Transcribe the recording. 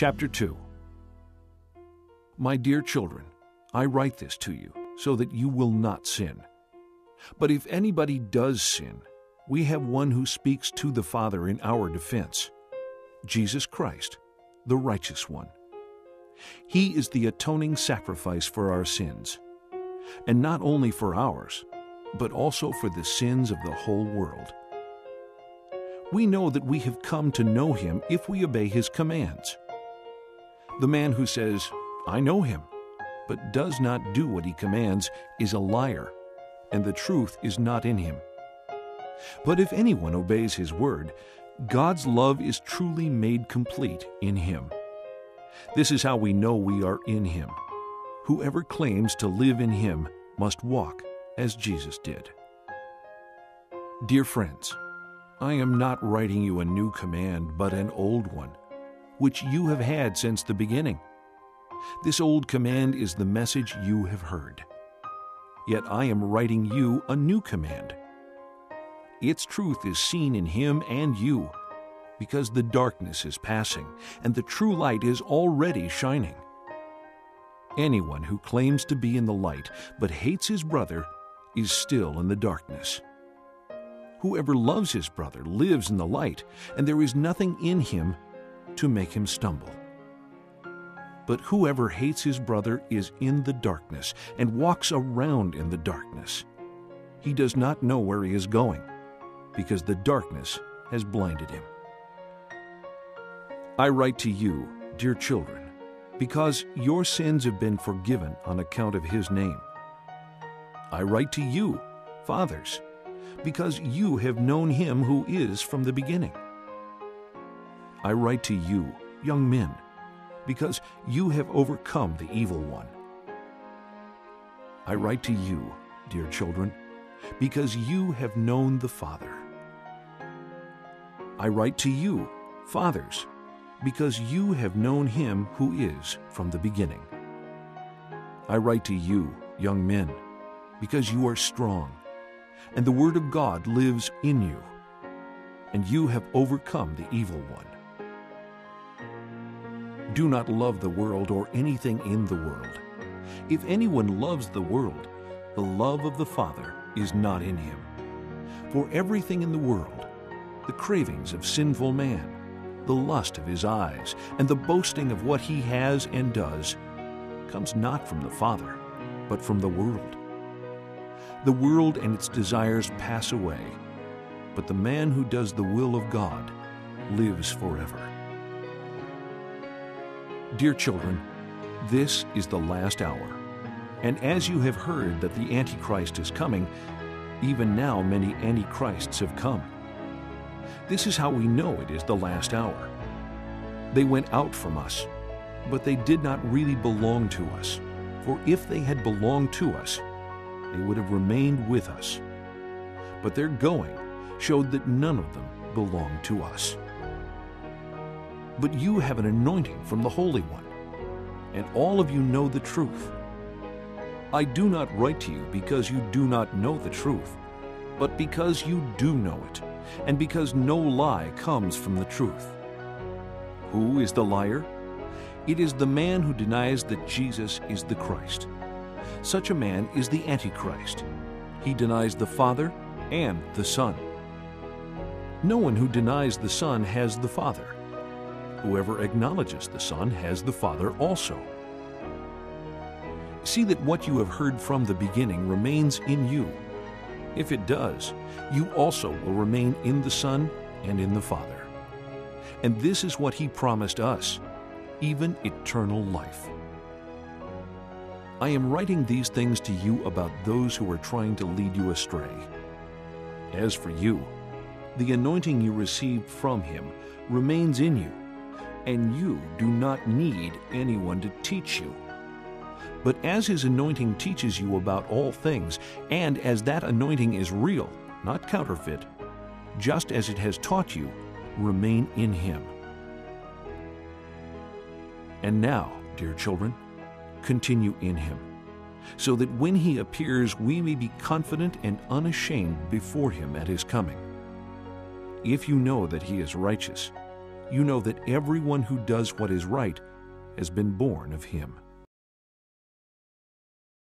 Chapter 2 My dear children, I write this to you so that you will not sin. But if anybody does sin, we have one who speaks to the Father in our defense Jesus Christ, the righteous one. He is the atoning sacrifice for our sins, and not only for ours, but also for the sins of the whole world. We know that we have come to know Him if we obey His commands. The man who says, I know Him, but does not do what He commands is a liar, and the truth is not in him. But if anyone obeys His word, God's love is truly made complete in him. This is how we know we are in him. Whoever claims to live in him must walk as Jesus did. Dear friends, I am not writing you a new command, but an old one, which you have had since the beginning. This old command is the message you have heard. Yet I am writing you a new command its truth is seen in him and you, because the darkness is passing and the true light is already shining. Anyone who claims to be in the light but hates his brother is still in the darkness. Whoever loves his brother lives in the light, and there is nothing in him to make him stumble. But whoever hates his brother is in the darkness and walks around in the darkness. He does not know where he is going because the darkness has blinded him. I write to you, dear children, because your sins have been forgiven on account of his name. I write to you, fathers, because you have known him who is from the beginning. I write to you, young men, because you have overcome the evil one. I write to you, dear children, because you have known the Father. I write to you, fathers, because you have known him who is from the beginning. I write to you, young men, because you are strong, and the word of God lives in you, and you have overcome the evil one. Do not love the world or anything in the world. If anyone loves the world, the love of the Father is not in him. For everything in the world, the cravings of sinful man, the lust of his eyes, and the boasting of what he has and does, comes not from the Father, but from the world. The world and its desires pass away, but the man who does the will of God lives forever. Dear children, this is the last hour. And as you have heard that the Antichrist is coming, even now many Antichrists have come. This is how we know it is the last hour. They went out from us, but they did not really belong to us. For if they had belonged to us, they would have remained with us. But their going showed that none of them belonged to us. But you have an anointing from the Holy One, and all of you know the truth. I do not write to you because you do not know the truth, but because you do know it, and because no lie comes from the truth. Who is the liar? It is the man who denies that Jesus is the Christ. Such a man is the Antichrist. He denies the Father and the Son. No one who denies the Son has the Father. Whoever acknowledges the Son has the Father also. See that what you have heard from the beginning remains in you. If it does, you also will remain in the Son and in the Father. And this is what He promised us, even eternal life. I am writing these things to you about those who are trying to lead you astray. As for you, the anointing you received from Him remains in you, and you do not need anyone to teach you. But as his anointing teaches you about all things, and as that anointing is real, not counterfeit, just as it has taught you, remain in him. And now, dear children, continue in him, so that when he appears we may be confident and unashamed before him at his coming. If you know that he is righteous, you know that everyone who does what is right has been born of him.